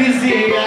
busy